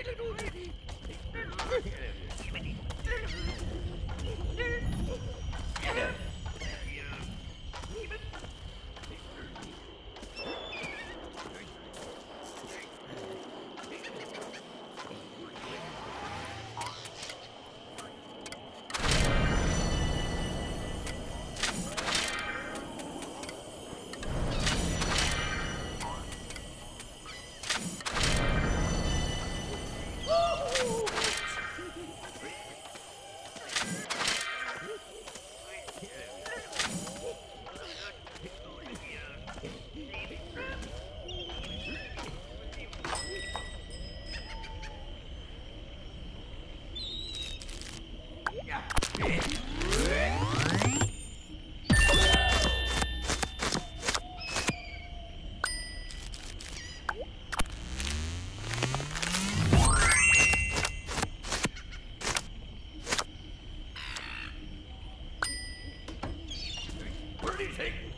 Ich bin What do you think?